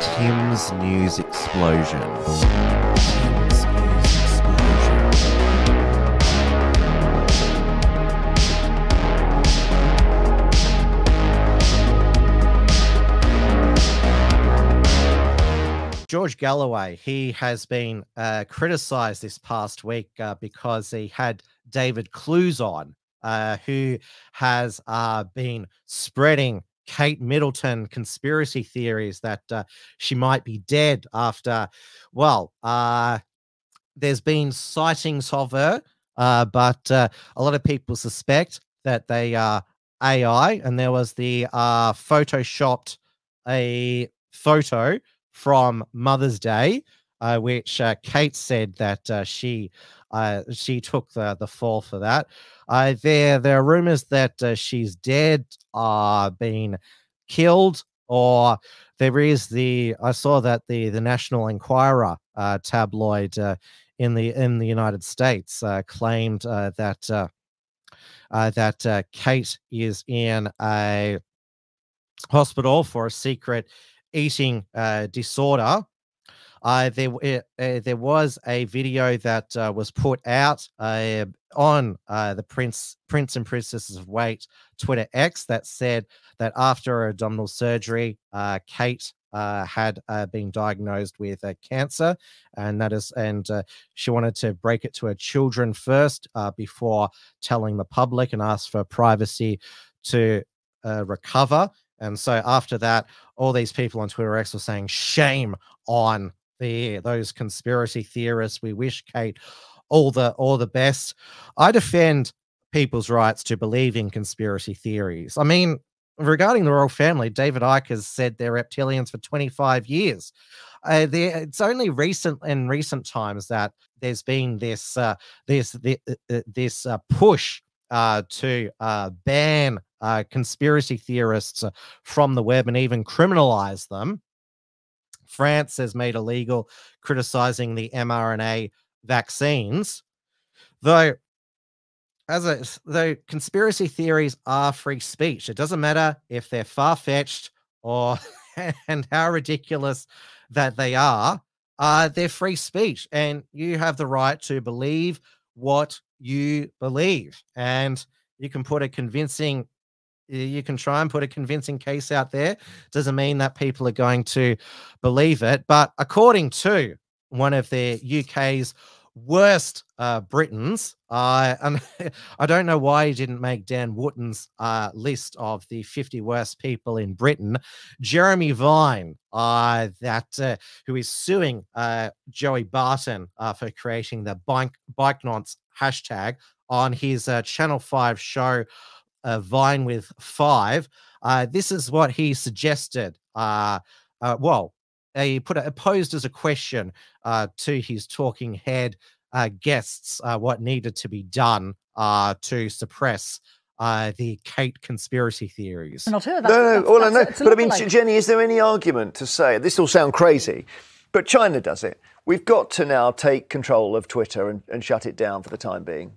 Tim's News Explosion. George Galloway, he has been uh, criticized this past week uh, because he had David Clews on, uh, who has uh, been spreading Kate Middleton conspiracy theories that uh, she might be dead after, well, uh, there's been sightings of her, but a lot of people suspect that they are AI, and there was the photoshopped a photo from Mother's Day, uh, which uh, Kate said that uh, she uh, she took the the fall for that. Uh, there there are rumors that uh, she's dead, uh, been killed, or there is the I saw that the the National Enquirer tabloid in the in the United States claimed that that Kate is in a hospital for a secret eating disorder. Uh, there, uh, there was a video that uh, was put out uh, on uh, the Prince, Prince and Princesses of Wales Twitter X that said that after abdominal surgery, uh, Kate had been diagnosed with cancer, and that is, and she wanted to break it to her children first before telling the public, and ask for privacy to recover. And so after that, all these people on Twitter X were saying, "Shame on the those conspiracy theorists. We wish Kate all the all the best." I defend people's rights to believe in conspiracy theories. I mean, regarding the royal family, David Icke has said they're reptilians for 25 years. Uh, it's only recent in recent times that there's been this uh, this this, this uh, push uh, to uh, ban uh, conspiracy theorists uh, from the web and even criminalize them. France has made illegal criticizing the mRNA vaccines, though. As a though conspiracy theories are free speech. It doesn't matter if they're far fetched or and how ridiculous that they are. Uh, they're free speech, and you have the right to believe what you believe, and you can put a convincing you can try and put a convincing case out there. Doesn't mean that people are going to believe it. But according to one of the UK's worst uh, Britons, uh, and I don't know why he didn't make Dan Wootton's uh, list of the 50 worst people in Britain. Jeremy Vine, uh, that uh, who is suing uh, Joey Barton uh, for creating the bike bike nonce hashtag on his Channel Five show uh, Vine with five. Uh, this is what he suggested. Uh, uh, well, he put it posed as a question uh, to his talking head uh, guests uh, what needed to be done uh, to suppress uh, the Kate conspiracy theories. And I'll tell that. No, no, that's- all I know. it's But I mean, like- Jenny, is there any argument to say this will sound crazy, but China does it? We've got to now take control of Twitter and, and shut it down for the time being.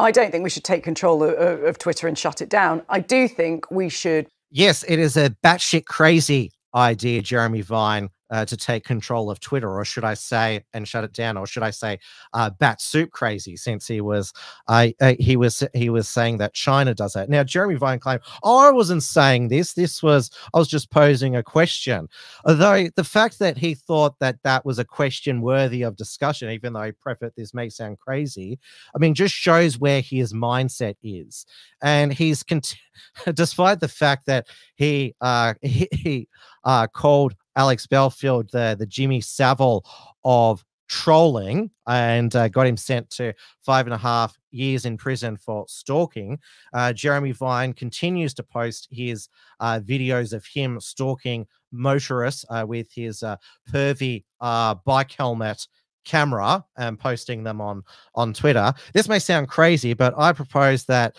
I don't think we should take control of, of Twitter and shut it down. I do think we should Yes, it is a batshit crazy idea, Jeremy Vine, uh, to take control of Twitter, or should I say, and shut it down, or should I say, uh, bat soup crazy, since he was, I uh, he was he was saying that China does that. Now, Jeremy Vine claimed, "Oh, I wasn't saying this. This was I was just posing a question." Although the fact that he thought that that was a question worthy of discussion, even though I prefaced this may sound crazy, I mean, just shows where his mindset is, and he's despite the fact that he uh he, he uh called Alex Belfield the the Jimmy Savile of trolling and uh, got him sent to five and a half years in prison for stalking. Uh, Jeremy Vine continues to post his uh, videos of him stalking motorists uh, with his uh, pervy uh, bike helmet camera and posting them on on Twitter. This may sound crazy, but I propose that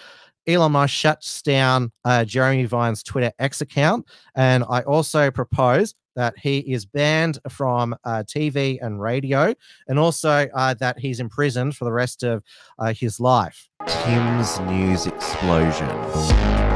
Elon Musk shuts down uh, Jeremy Vine's Twitter X account, and I also propose that he is banned from uh, TV and radio, and also uh, that he's imprisoned for the rest of uh, his life. Tim's News Explosion.